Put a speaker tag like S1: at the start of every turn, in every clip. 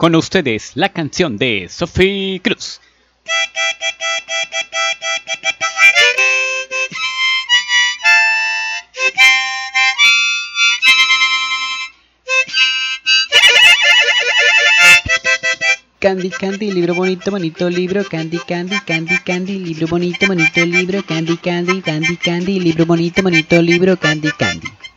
S1: Con ustedes la canción de Sophie Cruz.
S2: Candy, Candy, libro bonito, bonito libro, Candy, Candy, Candy, Candy, libro bonito, bonito libro, Candy, Candy, Candy, Candy, libro bonito, bonito libro, Candy, Candy.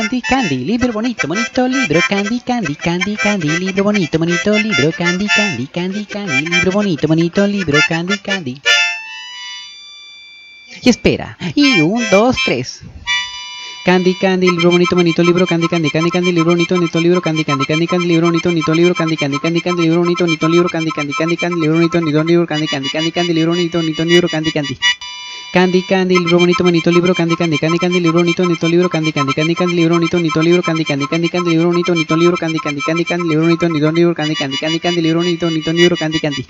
S2: Candy, Candy, libro bonito, bonito libro, Candy, Candy, Candy, Candy, libro bonito, bonito libro, Candy, Candy, Candy, Candy, libro bonito, bonito libro, Candy, Candy. Y espera, y un, dos, tres. Candy Candy, libro bonito, bonito libro, Candy Candy, Candy Candy, libro bonito, bonito libro, Candy Candy, Candy Candy, libro bonito, bonito libro, Candy Candy, Candy Candy, libro bonito, bonito libro, Candy Candy, Candy Candy, libro bonito, bonito libro, Candy Candy, Candy Candy, libro bonito, bonito libro, Candy Candy. Candy Candy, libro bonito, bonito libro, Candy Candy, Candy Candy, libro bonito, bonito libro, Candy Candy, Candy Candy, libro bonito, bonito libro, Candy Candy, Candy Candy, libro bonito, bonito libro, Candy Candy, Candy Candy, libro bonito, bonito libro, Candy Candy, Candy Candy, libro bonito, bonito libro, Candy Candy.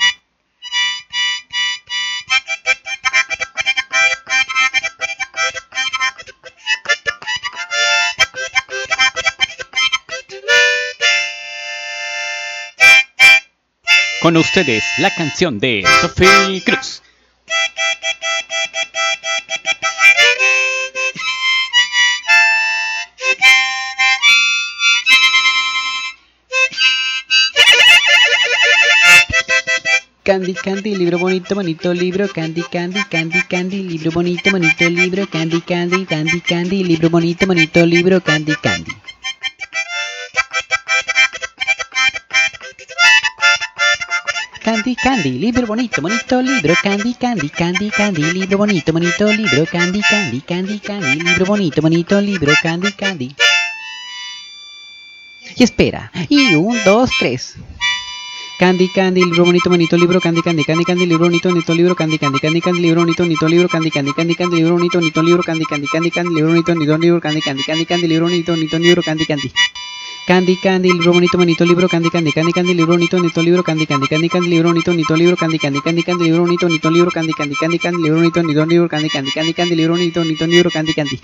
S1: Con ustedes la canción de Sophie Cruz.
S2: Candy Candy, libro bonito, bonito libro, Candy Candy, Candy Candy, libro bonito, bonito libro, Candy Candy, Candy Candy, libro bonito, bonito libro, Candy Candy. Candy Candy, libro bonito, bonito libro, Candy Candy, Candy Candy, libro bonito, bonito libro, Candy Candy, Candy Candy, libro bonito, bonito libro, Candy Candy. Y espera, y un, dos, tres. Candy Candy, libro bonito, bonito libro, Candy Candy, Candy Candy, libro bonito, bonito libro, Candy Candy, Candy Candy, libro bonito, bonito libro, Candy Candy, Candy Candy, libro bonito, bonito libro, Candy Candy, Candy Candy, libro bonito, bonito libro, Candy Candy, Candy Candy, libro bonito, bonito libro, Candy Candy. Candy Candy, libro bonito, bonito libro, Candy Candy, Candy Candy, libro bonito, bonito libro, Candy Candy, Candy Candy, libro bonito, bonito libro, Candy Candy, Candy Candy, libro bonito, bonito libro, Candy Candy, Candy Candy, libro bonito, bonito libro, Candy Candy, Candy Candy, libro bonito, bonito libro, Candy Candy.